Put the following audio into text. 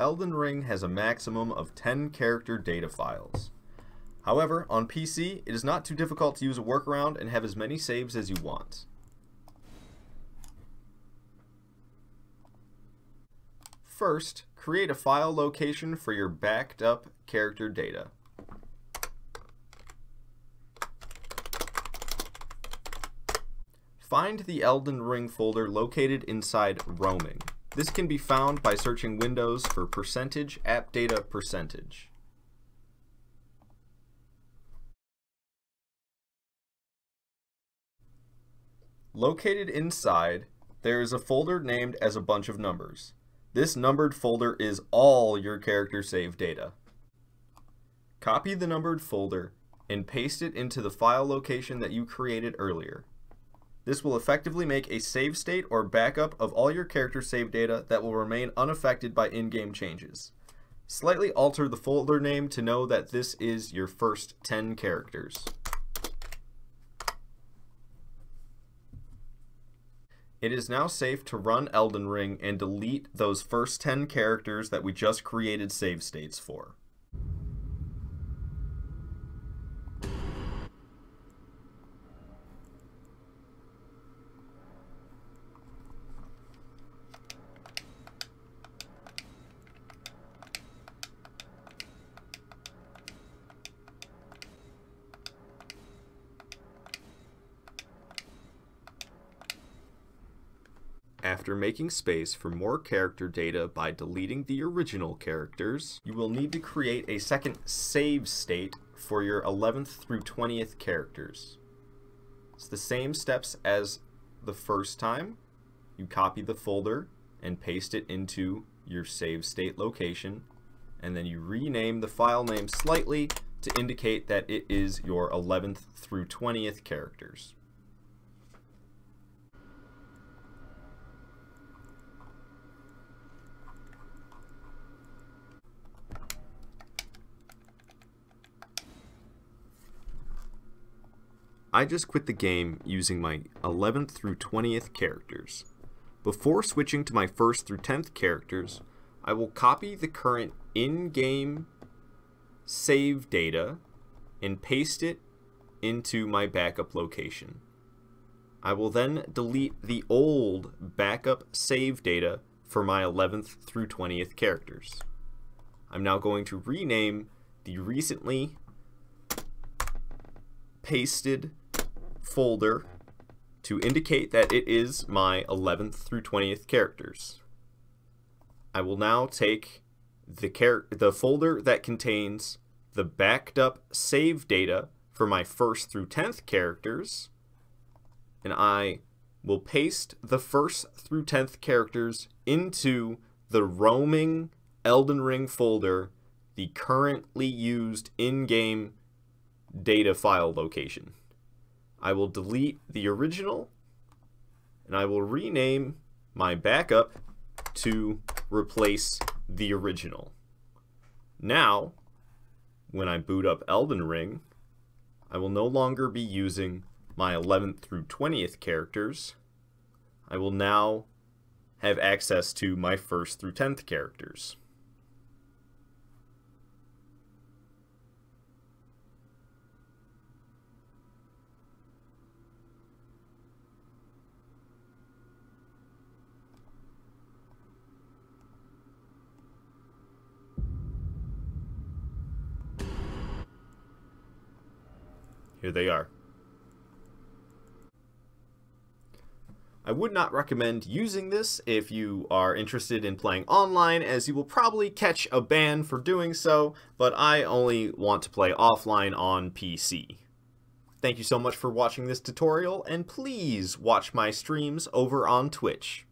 Elden Ring has a maximum of 10 character data files. However, on PC, it is not too difficult to use a workaround and have as many saves as you want. First, create a file location for your backed up character data. Find the Elden Ring folder located inside roaming. This can be found by searching Windows for percentage app data percentage. Located inside, there is a folder named as a bunch of numbers. This numbered folder is all your character save data. Copy the numbered folder and paste it into the file location that you created earlier. This will effectively make a save state or backup of all your character save data that will remain unaffected by in-game changes. Slightly alter the folder name to know that this is your first 10 characters. It is now safe to run Elden Ring and delete those first 10 characters that we just created save states for. After making space for more character data by deleting the original characters, you will need to create a second save state for your 11th through 20th characters. It's the same steps as the first time. You copy the folder and paste it into your save state location, and then you rename the file name slightly to indicate that it is your 11th through 20th characters. I just quit the game using my 11th through 20th characters. Before switching to my 1st through 10th characters, I will copy the current in-game save data and paste it into my backup location. I will then delete the old backup save data for my 11th through 20th characters. I'm now going to rename the recently pasted folder to indicate that it is my 11th through 20th characters. I will now take the, the folder that contains the backed up save data for my 1st through 10th characters, and I will paste the 1st through 10th characters into the roaming Elden Ring folder, the currently used in-game data file location. I will delete the original and I will rename my backup to replace the original. Now, when I boot up Elden Ring, I will no longer be using my 11th through 20th characters. I will now have access to my 1st through 10th characters. Here they are. I would not recommend using this if you are interested in playing online, as you will probably catch a ban for doing so, but I only want to play offline on PC. Thank you so much for watching this tutorial, and please watch my streams over on Twitch.